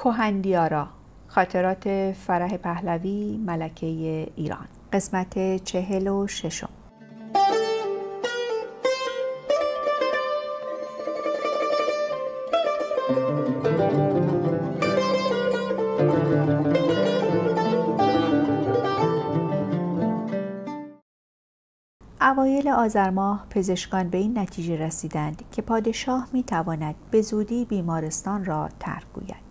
کوهندیارا خاطرات فرح پهلوی ملکه ایران قسمت چهل و ششم اوایل آذر ماه پزشکان به این نتیجه رسیدند که پادشاه می تواند به زودی بیمارستان را ترک گوید.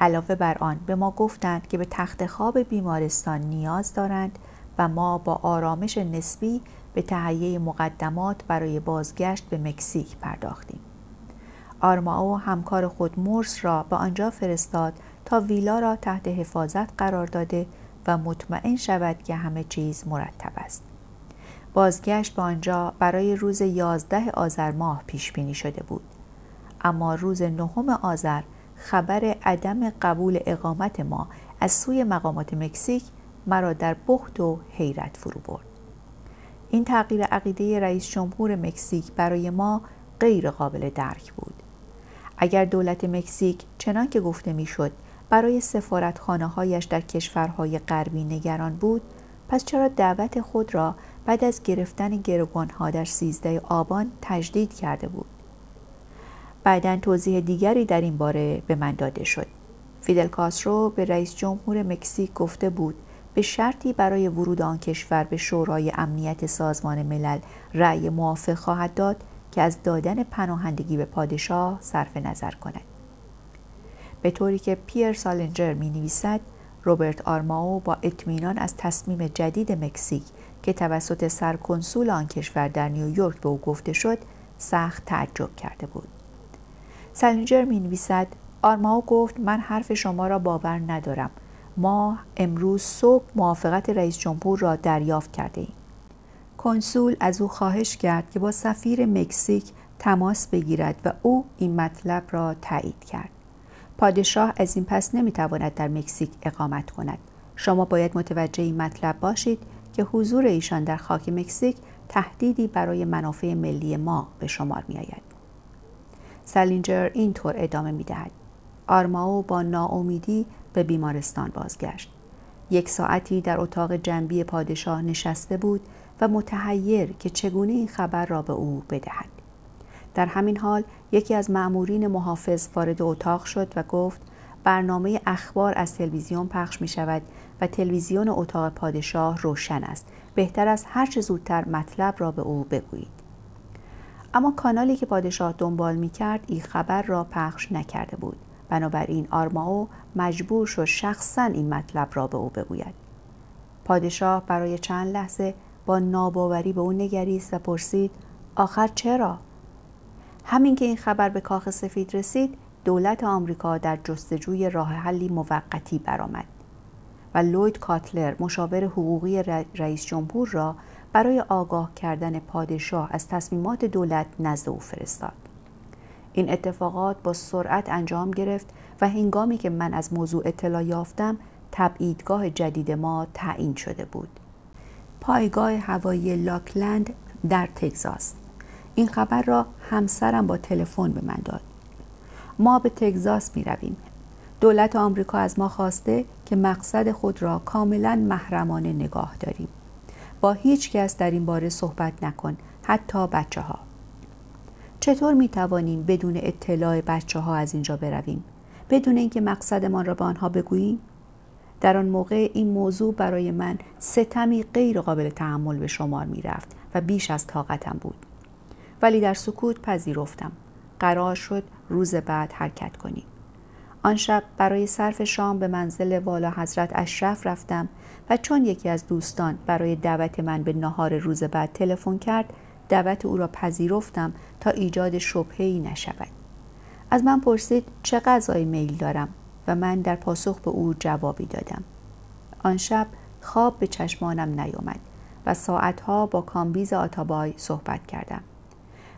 علاوه بر آن به ما گفتند که به تخت خواب بیمارستان نیاز دارند و ما با آرامش نسبی به تهیه مقدمات برای بازگشت به مکزیک پرداختیم. آرماو همکار خود مورس را به آنجا فرستاد تا ویلا را تحت حفاظت قرار داده و مطمئن شود که همه چیز مرتب است. بازگشت به آنجا برای روز 11 آذر ماه پیش بینی شده بود اما روز نهم آذر خبر عدم قبول اقامت ما از سوی مقامات مکزیک مرا در بخت و حیرت فرو برد این تغییر عقیده رئیس جمهور مکزیک برای ما غیر قابل درک بود اگر دولت مکزیک چنان که گفته می‌شد برای سفارتخانه هایش در کشورهای غربی نگران بود پس چرا دعوت خود را بعد از گرفتن ها در 13 آبان تجدید کرده بود. بعدا توضیح دیگری در این باره به من داده شد. فیدل کاسترو به رئیس جمهور مکزیک گفته بود به شرطی برای ورود آن کشور به شورای امنیت سازمان ملل رأی موافق خواهد داد که از دادن پناهندگی به پادشاه صرف نظر کند. به طوری که پیر سالنجر می نویسد روبرت آرماو با اطمینان از تصمیم جدید مکزیک که توسط سرکنسول آن کشور در نیویورک به او گفته شد سخت تعجب کرده بود سلینجر می نویسد آرماو گفت من حرف شما را باور ندارم. ما امروز صبح موافقت رئیس جمهور را دریافت کرده ایم. کنسول از او خواهش کرد که با سفیر مکزیک تماس بگیرد و او این مطلب را تایید کرد. پادشاه از این پس نمی‌تواند در مکزیک اقامت کند. شما باید متوجه این مطلب باشید که حضور ایشان در خاک مکزیک تهدیدی برای منافع ملی ما به شمار می آید. سلینجر اینطور ادامه می دهد. آرماو با ناامیدی به بیمارستان بازگشت. یک ساعتی در اتاق جنبی پادشاه نشسته بود و متحیر که چگونه این خبر را به او بدهد. در همین حال یکی از معمورین محافظ وارد اتاق شد و گفت برنامه اخبار از تلویزیون پخش می شود و تلویزیون اتاق پادشاه روشن است بهتر است هر چه زودتر مطلب را به او بگویید اما کانالی که پادشاه دنبال می کرد این خبر را پخش نکرده بود. بنابراین آرماو مجبور شد شخصا این مطلب را به او بگوید. پادشاه برای چند لحظه با ناباوری به او نگریست و پرسید آخر چرا؟ همین که این خبر به کاخ سفید رسید دولت آمریکا در جستجوی راه حلی موقتی برآمد و لوید کاتلر مشاور حقوقی رئیس جمهور را برای آگاه کردن پادشاه از تصمیمات دولت نزد او فرستاد. این اتفاقات با سرعت انجام گرفت و هنگامی که من از موضوع اطلاع یافتم تبعیدگاه جدید ما تعیین شده بود. پایگاه هوایی لاکلند در تگزاس. این خبر را همسرم با تلفن به من داد. ما به تگزاس می رویم. دولت آمریکا از ما خواسته که مقصد خود را کاملا محرمانه نگاه داریم. با هیچ کس در این باره صحبت نکن حتی بچه ها. چطور می توانیم بدون اطلاع بچه ها از اینجا برویم؟ بدون اینکه مقصدمان را به آنها بگوییم؟ در آن موقع این موضوع برای من ستمی غیر قابل تحمل به شمار می رفت و بیش از طاقتم بود. ولی در سکوت پذیرفتم. قرار شد روز بعد حرکت کنیم. آن شب برای صرف شام به منزل والا حضرت اشرف رفتم و چون یکی از دوستان برای دعوت من به نهار روز بعد تلفن کرد دعوت او را پذیرفتم تا ایجاد شبهی نشود. از من پرسید چه غذایی میل دارم؟ و من در پاسخ به او جوابی دادم. آن شب خواب به چشمانم نیامد و ساعتها با کامبیز آتابای صحبت کردم.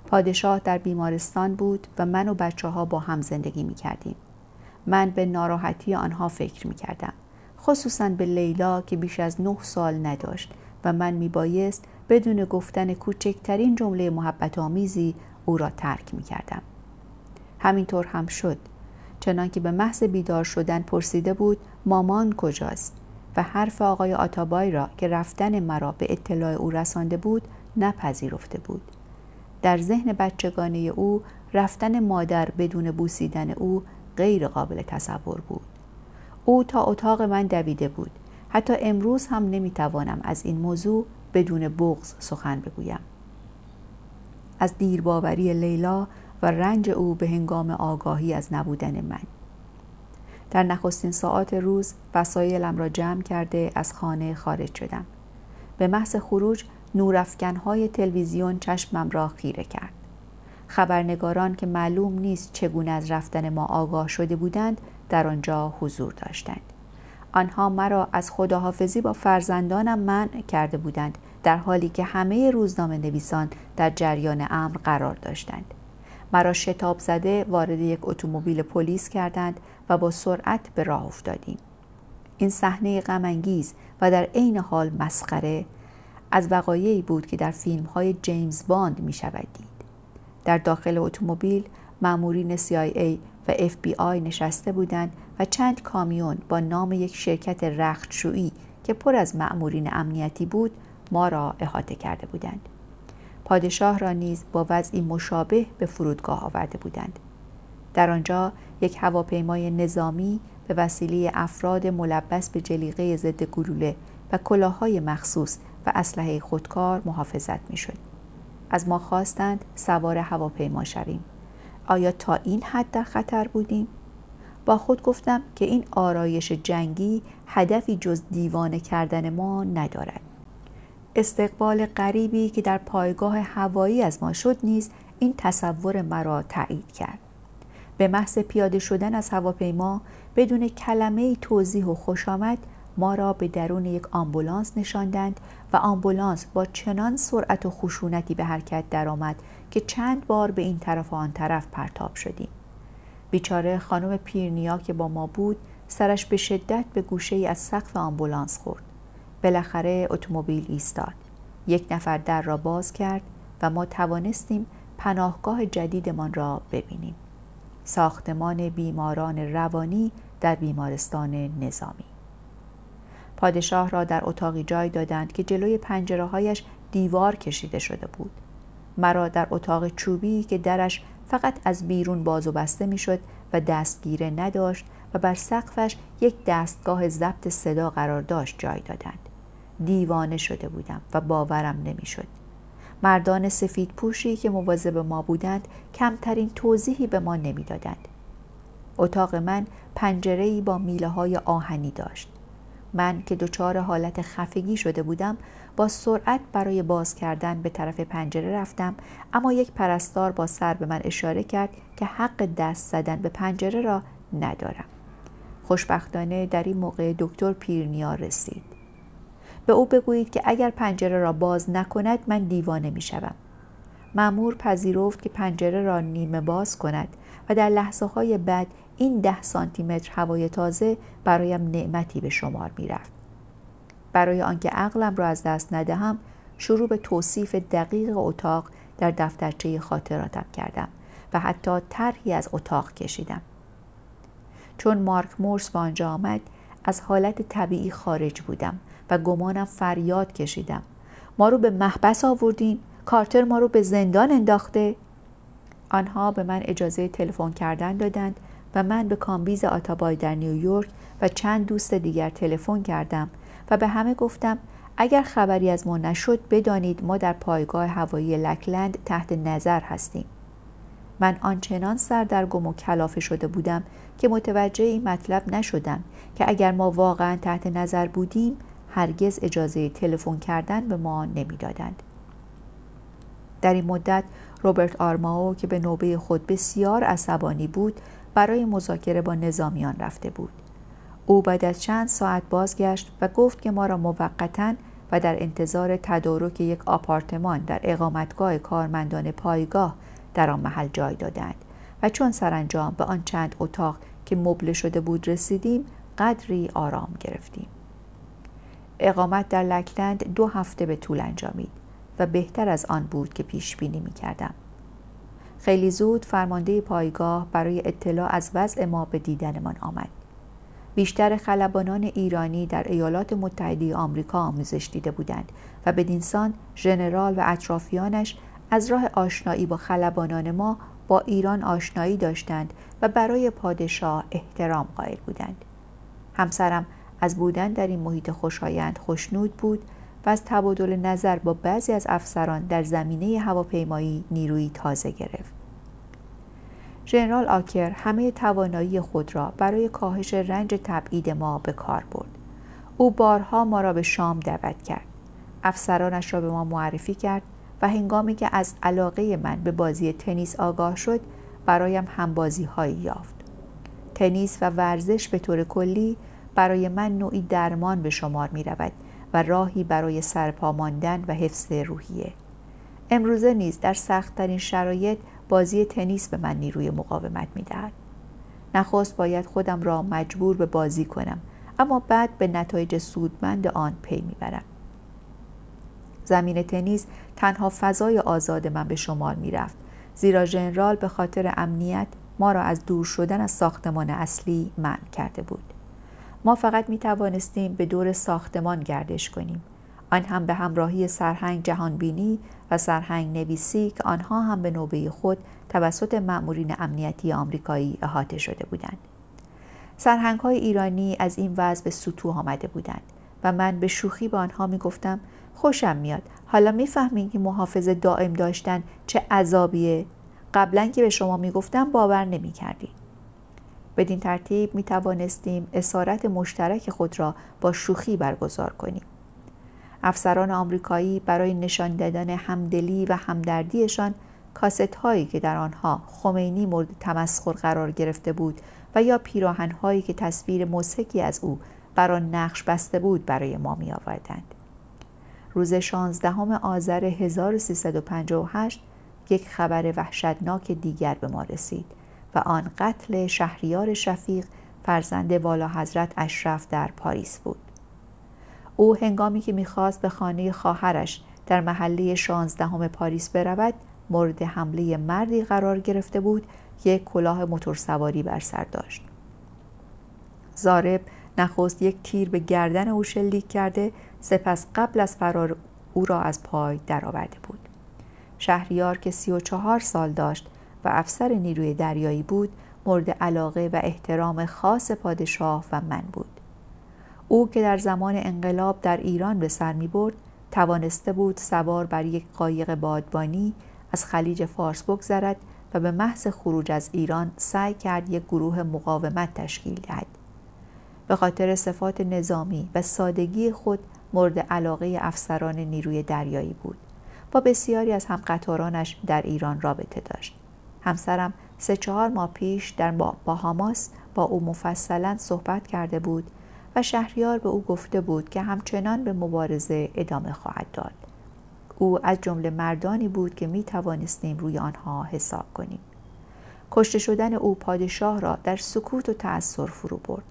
پادشاه در بیمارستان بود و من و بچه ها با هم زندگی می کردیم. من به ناراحتی آنها فکر می کردم. خصوصا به لیلا که بیش از نه سال نداشت و من می بایست بدون گفتن کوچکترین جمله محبت آمیزی او را ترک می کردم. همینطور هم شد. چنانکه به محض بیدار شدن پرسیده بود مامان کجاست و حرف آقای آتابای را که رفتن مرا به اطلاع او رسانده بود نپذیرفته بود در ذهن بچگانه او رفتن مادر بدون بوسیدن او غیر قابل تصور بود. او تا اتاق من دویده بود. حتی امروز هم نمی‌توانم از این موضوع بدون بغز سخن بگویم. از دیرباوری لیلا و رنج او به هنگام آگاهی از نبودن من. در نخستین ساعات روز وسایلم را جمع کرده از خانه خارج شدم. به محض خروج نورافکنهای تلویزیون چشمم را خیره کرد. خبرنگاران که معلوم نیست چگونه از رفتن ما آگاه شده بودند در آنجا حضور داشتند. آنها مرا از خداحافظی با فرزندانم منع کرده بودند در حالی که همه روزنامه نویسان در جریان امر قرار داشتند. مرا شتاب زده وارد یک اتومبیل پلیس کردند و با سرعت به راه افتادیم. این صحنه غم و در عین حال مسخره از وقایعی بود که در فیلم های جیمز باند می شود دید. در داخل اتومبیل مامورین CIA و FBI نشسته بودند و چند کامیون با نام یک شرکت رختشویی که پر از مأمورین امنیتی بود ما را احاطه کرده بودند. پادشاه را نیز با وضعی مشابه به فرودگاه آورده بودند. در آنجا یک هواپیمای نظامی به وسیله افراد ملبس به جلیقه ضد گلوله و کلاههای مخصوص و اسلحه خودکار محافظت می‌شد. از ما خواستند سوار هواپیما شویم. آیا تا این حد در خطر بودیم؟ با خود گفتم که این آرایش جنگی هدفی جز دیوانه کردن ما ندارد. استقبال غریبی که در پایگاه هوایی از ما شد نیز این تصور مرا تایید کرد. به محض پیاده شدن از هواپیما بدون کلمه توضیح و خوش آمد ما را به درون یک آمبولانس نشاندند و آمبولانس با چنان سرعت و خشونتی به حرکت درآمد که چند بار به این طرف و آن طرف پرتاب شدیم. بیچاره خانم پیرنیا که با ما بود سرش به شدت به گوشه ای از سقف آمبولانس خورد. بالاخره اتومبیل ایستاد. یک نفر در را باز کرد و ما توانستیم پناهگاه جدیدمان را ببینیم. ساختمان بیماران روانی در بیمارستان نظامی. پادشاه را در اتاقی جای دادند که جلوی پنجره هایش دیوار کشیده شده بود. مرا در اتاق چوبی که درش فقط از بیرون باز و بسته می‌شد و دستگیره نداشت و بر سقفش یک دستگاه ضبط صدا قرار داشت جای دادند. دیوانه شده بودم و باورم نمی‌شد. مردان سفید پوشی که مواظب ما بودند کمترین توضیحی به ما نمی‌دادند. اتاق من پنجره با میله های آهنی داشت. من که دچار حالت خفگی شده بودم با سرعت برای باز کردن به طرف پنجره رفتم اما یک پرستار با سر به من اشاره کرد که حق دست زدن به پنجره را ندارم خوشبختانه در این موقع دکتر پیرنیا رسید به او بگویید که اگر پنجره را باز نکند من دیوانه می شوم. معمور پذیرفت که پنجره را نیمه باز کند و در لحظه های بعد این ده سانتیمتر هوای تازه برایم نعمتی به شمار می رفت. برای آنکه عقلم را از دست ندهم شروع به توصیف دقیق اتاق در دفترچه خاطراتم کردم و حتی طرحی از اتاق کشیدم. چون مارک مورس به آنجا آمد از حالت طبیعی خارج بودم و گمانم فریاد کشیدم. ما رو به محبس آوردین کارتر ما رو به زندان انداخته. آنها به من اجازه تلفن کردن دادند و من به کامبیز آتابای در نیویورک و چند دوست دیگر تلفن کردم و به همه گفتم اگر خبری از ما نشد بدانید ما در پایگاه هوایی لکلند تحت نظر هستیم من آنچنان سردرگم و کلافه شده بودم که متوجه این مطلب نشدم که اگر ما واقعا تحت نظر بودیم هرگز اجازه تلفن کردن به ما نمی‌دادند. در این مدت روبرت آرماو که به نوبه خود بسیار عصبانی بود برای مذاکره با نظامیان رفته بود. او بعد از چند ساعت بازگشت و گفت که ما را موقتا و در انتظار تدارک یک آپارتمان در اقامتگاه کارمندان پایگاه در آن محل جای دادند و چون سرانجام به آن چند اتاق که مبله شده بود رسیدیم قدری آرام گرفتیم اقامت در لکلند دو هفته به طول انجامید و بهتر از آن بود که پیش بینی می کردم. خیلی زود فرمانده پایگاه برای اطلاع از وضع ما به دیدنمان آمد. بیشتر خلبانان ایرانی در ایالات متحده آمریکا آموزش دیده بودند و بدینسان ژنرال و اطرافیانش از راه آشنایی با خلبانان ما با ایران آشنایی داشتند و برای پادشاه احترام قائل بودند. همسرم از بودن در این محیط خوشایند خوشنود بود و از تبادل نظر با بعضی از افسران در زمینه هواپیمایی نیروی تازه گرفت. ژنرال آکر همه توانایی خود را برای کاهش رنج تبعید ما به کار برد. او بارها ما را به شام دعوت کرد. افسرانش را به ما معرفی کرد و هنگامی که از علاقه من به بازی تنیس آگاه شد برایم همبازی هایی یافت. تنیس و ورزش به طور کلی برای من نوعی درمان به شمار می رود و راهی برای سرپا ماندن و حفظ روحیه. امروزه نیز در سختترین شرایط بازی تنیس به من نیروی مقاومت می دهد. نخست باید خودم را مجبور به بازی کنم اما بعد به نتایج سودمند آن پی می‌برم. زمین تنیس تنها فضای آزاد من به شمار می رفت زیرا ژنرال به خاطر امنیت ما را از دور شدن از ساختمان اصلی منع کرده بود. ما فقط می توانستیم به دور ساختمان گردش کنیم. آن هم به همراهی سرهنگ جهانبینی و سرهنگ نویسی که آنها هم به نوبه خود توسط مأمورین امنیتی آمریکایی احاطه شده بودند. سرهنگ های ایرانی از این وضع به سطوح آمده بودند و من به شوخی به آنها می گفتم خوشم میاد. حالا می‌فهمین که محافظ دائم داشتن چه عذابیه. قبلا که به شما می‌گفتم باور نمی‌کردی بدین ترتیب می توانستیم اسارت مشترک خود را با شوخی برگزار کنیم افسران آمریکایی برای نشان دادن همدلی و همدردیشان کاست هایی که در آنها خمینی مورد تمسخر قرار گرفته بود و یا پیراهن هایی که تصویر موسیقی از او بر آن نقش بسته بود برای ما می آوردند. روز 16 آذر 1358 یک خبر وحشتناک دیگر به ما رسید و آن قتل شهریار شفیق فرزند والا حضرت اشرف در پاریس بود. او هنگامی که می‌خواست به خانه خواهرش در محله شانزدهم پاریس برود مورد حمله مردی قرار گرفته بود یک کلاه موتورسواری بر سر داشت زارب نخست یک تیر به گردن او شلیک کرده سپس قبل از فرار او را از پای درآورده بود شهریار که سی و چهار سال داشت و افسر نیروی دریایی بود مورد علاقه و احترام خاص پادشاه و من بود. او که در زمان انقلاب در ایران به سر می برد توانسته بود سوار بر یک قایق بادبانی از خلیج فارس بگذرد و به محض خروج از ایران سعی کرد یک گروه مقاومت تشکیل دهد. به خاطر صفات نظامی و سادگی خود مورد علاقه افسران نیروی دریایی بود با بسیاری از همقطارانش در ایران رابطه داشت. همسرم سه چهار ماه پیش در باهاماس با او مفصلا صحبت کرده بود و شهریار به او گفته بود که همچنان به مبارزه ادامه خواهد داد. او از جمله مردانی بود که می توانستیم روی آنها حساب کنیم. کشته شدن او پادشاه را در سکوت و تأثیر فرو برد.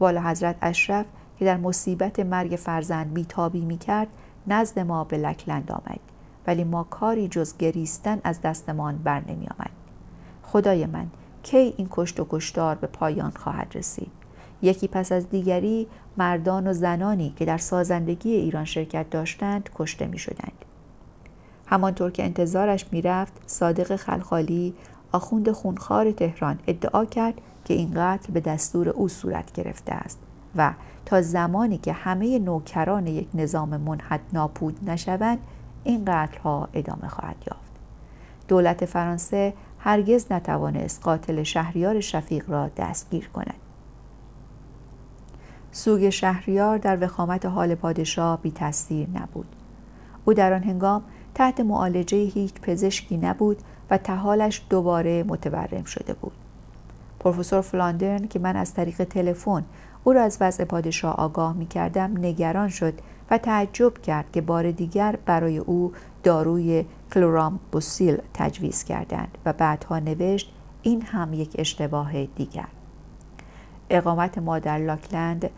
والا حضرت اشرف که در مصیبت مرگ فرزند بیتابی می کرد نزد ما به لکلند آمد. ولی ما کاری جز گریستن از دستمان بر نمی آمد. خدای من کی این کشت و کشتار به پایان خواهد رسید یکی پس از دیگری مردان و زنانی که در سازندگی ایران شرکت داشتند کشته می شدند. همانطور که انتظارش می رفت صادق خلخالی آخوند خونخوار تهران ادعا کرد که این قتل به دستور او صورت گرفته است و تا زمانی که همه نوکران یک نظام منحد ناپود نشوند این قتل ها ادامه خواهد یافت. دولت فرانسه هرگز نتوانست قاتل شهریار شفیق را دستگیر کند. سوگ شهریار در وخامت حال پادشاه بی تاثیر نبود. او در آن هنگام تحت معالجه هیچ پزشکی نبود و تحالش دوباره متورم شده بود. پروفسور فلاندرن که من از طریق تلفن او را از وضع پادشاه آگاه می کردم نگران شد و تعجب کرد که بار دیگر برای او داروی کلورام بوسیل تجویز کردند و بعدها نوشت این هم یک اشتباه دیگر. اقامت ما در لاکلند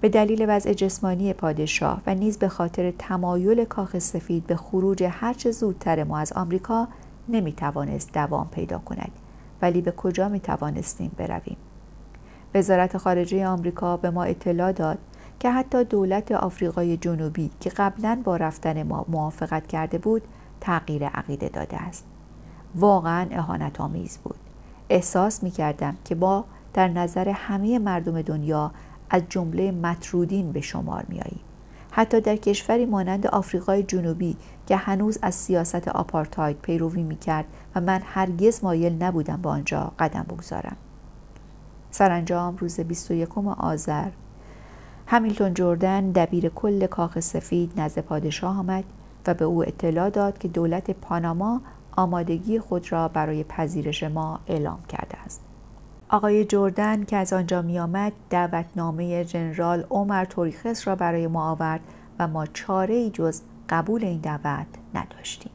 به دلیل وضع جسمانی پادشاه و نیز به خاطر تمایل کاخ سفید به خروج هرچه زودتر ما از آمریکا نمی توانست دوام پیدا کند. ولی به کجا می توانستیم برویم؟ وزارت خارجه آمریکا به ما اطلاع داد که حتی دولت آفریقای جنوبی که قبلا با رفتن ما موافقت کرده بود تغییر عقیده داده است واقعا اهانت آمیز بود احساس می کردم که با در نظر همه مردم دنیا از جمله مطرودین به شمار می آییم. حتی در کشوری مانند آفریقای جنوبی که هنوز از سیاست آپارتاید پیروی می کرد و من هرگز مایل نبودم با آنجا قدم بگذارم. سرانجام روز 21 آذر همیلتون جردن دبیر کل کاخ سفید نزد پادشاه آمد و به او اطلاع داد که دولت پاناما آمادگی خود را برای پذیرش ما اعلام کرده است. آقای جردن که از آنجا می آمد دعوتنامه ژنرال عمر توریخس را برای ما آورد و ما چاره ای جز قبول این دعوت نداشتیم.